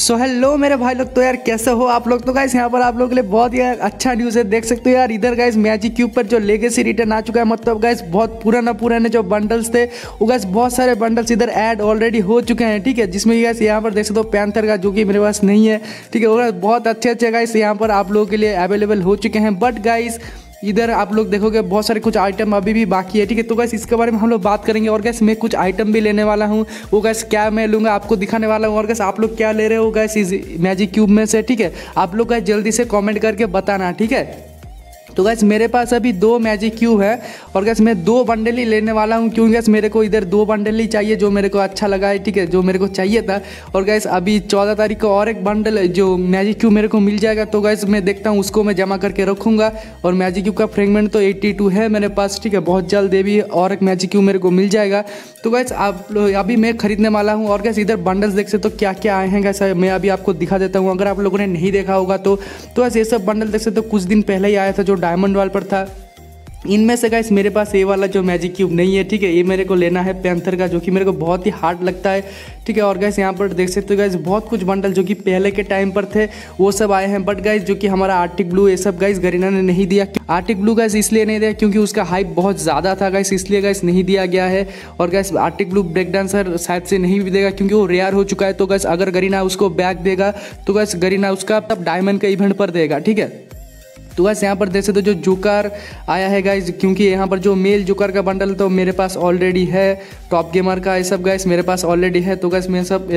सो so, hello मेरे भाई लोग तो यार कैसे हो आप लोग? तो गाइस यहाँ पर आप लोगों के लिए बहुत ही अच्छा न्यूज़ है। देख सकते हो यार इधर गाइस मैजिक क्यूब पर जो लेगेसी रिटर्न आ चुका है मतलब गाइस बहुत पुराना पुराने जो बंडल्स थे वो गाइस बहुत सारे बंडल्स इधर ऐड ऑलरेडी हो चुके हैं ठीक है? जिसमें गाइस यहाँ पर देख सकते हो पैंथर का जो कि मेरे पास नहीं है ठीक है? वो बहुत अच्छे अच्छे गाइस यहाँ पर आप लोगों के लिए अवेलेबल हो चुके हैं। बट गाइस इधर आप लोग देखोगे बहुत सारे कुछ आइटम अभी भी बाकी है, ठीक है? तो गैस इसके बारे में हम लोग बात करेंगे। और गैस मैं कुछ आइटम भी लेने वाला हूँ। वो गैस क्या मैं लूँगा आपको दिखाने वाला हूँ। और गैस आप लोग क्या ले रहे हो गैस इस मैजिक क्यूब में से, ठीक है? आप लोग गैस जल्दी से कॉमेंट करके बताना, ठीक है? तो गैस मेरे पास अभी दो मैजिक क्यूब है और गैस मैं दो बंडल ही लेने वाला हूँ क्योंकि गैस मेरे को इधर दो बंडल ही चाहिए जो मेरे को अच्छा लगा है, ठीक है, जो मेरे को चाहिए था। और गैस अभी चौदह तारीख को और एक बंडल जो मैजिक क्यूब मेरे को मिल जाएगा तो गैस मैं देखता हूँ, उसको मैं जमा करके रखूँगा। और मैजिक क्यूब का फ्रेगमेंट तो एट्टी है मेरे पास, ठीक है, बहुत जल्द भी और एक मैजिक क्यूब मेरे को मिल जाएगा। तो गैस आप अभी मैं खरीदने वाला हूँ और गैस इधर बंडल्स देख सकते तो क्या क्या आए हैं गैस मैं अभी आपको दिखा देता हूँ। अगर आप लोगों ने नहीं देखा होगा तो गैस ये सब बंडल देख सकते तो कुछ दिन पहले ही आया था जो डायमंड वाल पर था। इनमें से गाइस मेरे पास ये वाला जो मैजिक क्यूब नहीं है, ठीक है, ये मेरे को लेना है पैंथर का, जो कि मेरे को बहुत ही हार्ड लगता है, ठीक है, और गैस यहाँ पर देख सकते हो गाइस बहुत कुछ बंडल जो कि पहले के टाइम पर थे, वो सब आए हैं बट गाइस जो कि हमारा आर्टिक ब्लू ये सब गाइस गरीना ने नहीं दिया। आर्टिक ब्लू गाइस इसलिए नहीं दिया क्योंकि उसका हाइप बहुत ज़्यादा था गाइस इसलिए गाइस नहीं दिया गया है, और guys Arctic blue break dancer शायद से नहीं भी देगा क्योंकि वो रेयर हो चुका है तो गैस अगर गरीना उसको बैक देगा तो गैस गरीना उसका तब डायमंड का इवेंट पर देगा, ठीक है। तो बस यहाँ पर देख सकते हो जो जुकर आया है गाइज़ क्योंकि यहाँ पर जो मेल जुकर का बंडल तो मेरे पास ऑलरेडी है टॉप गेमर का ये सब गाइस मेरे पास ऑलरेडी है तो गैस मैं सब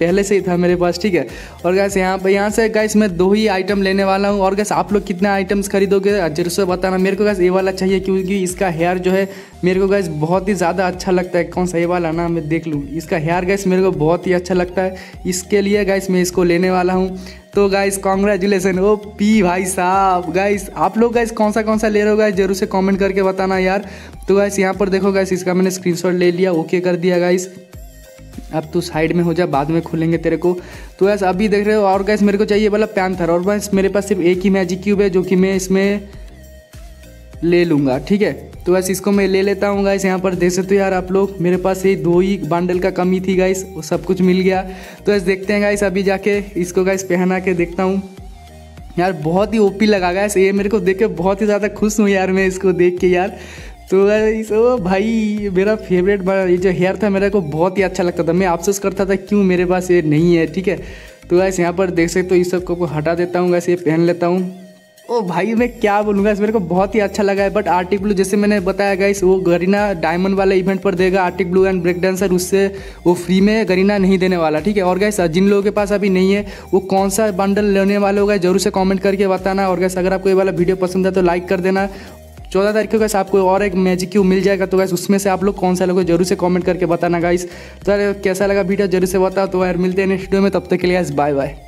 पहले से ही था मेरे पास, ठीक है? और गैस यहाँ पर, यहाँ से गैस मैं दो ही आइटम लेने वाला हूँ, और गैस आप लोग कितना आइटम्स खरीदोगे? ज़रूर से बताना, मेरे को गैस ये वाला चाहिए, क्योंकि इसका हेयर जो है मेरे को गैस बहुत ही ज़्यादा अच्छा लगता है, कौन सा ये वाला ना मैं देख लूँ। इसका हेयर गैस मेरे को बहुत ही अच्छा लगता है। इसके लिए गैस मैं इसको लेने वाला हूँ। तो गाइस कॉन्ग्रेचुलेसन ओ पी भाई साहब। गाइस आप लोग गाइस कौन सा कौन सा ले रहे हो गाइस ज़रूर से कमेंट करके बताना यार। तो गाइस यहाँ पर देखो गाइस इसका मैंने स्क्रीनशॉट ले लिया ओके कर दिया गाइस अब तू साइड में हो जा, बाद में खुलेंगे तेरे को। तो गैस अभी देख रहे हो, और गैस मेरे को चाहिए वाला पैंथर और बस मेरे पास सिर्फ़ एक ही मैजिक क्यूब है, जो कि मैं इसमें ले लूँगा, ठीक है? तो बस इसको मैं ले लेता हूँ गाइस यहाँ पर देख सकते हो यार आप लोग, मेरे पास ये दो ही बंडल का कमी थी गाइस वो सब कुछ मिल गया। तो बस देखते हैं गाइस अभी जाके इसको गाइस पहना के देखता हूँ। यार बहुत ही ओपी लगा गाइस ये मेरे को देख के बहुत ही ज़्यादा खुश हूँ यार मैं इसको देख के यार। तो गाइस ओ भाई, मेरा फेवरेट ये जो हेयर था मेरे को बहुत ही अच्छा लगता था। मैं अफसोस करता था क्यों मेरे पास ये नहीं है, ठीक है? तो गैस यहाँ पर देख सकते हो इस सबको हटा देता हूँ गैस ये पहन लेता हूँ। ओ भाई, मैं क्या बोलूँगा? इस मेरे को बहुत ही अच्छा लगा है बट आर्टिक ब्लू जैसे मैंने बताया गया इस वो गरीना डायमंड वाला इवेंट पर देगा Arctic blue and break dancer उससे वो फ्री में गरीना नहीं देने वाला, ठीक है? और गैस जिन लोगों के पास अभी नहीं है, वो कौन सा बंडल लेने वाले होगा, ज़रूर से कॉमेंट करके बताना। और गैस अगर आपको ये वाला वीडियो पसंद है तो लाइक कर देना। चौदह तारीख को गैस आपको और एक मैजिक क्यू मिल जाएगा तो गैस उसमें से आप लोग कौन सा लोग ज़रूर से कमेंट करके बताना गाइस तो कैसा लगा वीडियो ज़रूर से बताओ। तो यार, मिलते हैं नेक्स्ट वीडियो में, तब तक के लिए गैस बाय बाय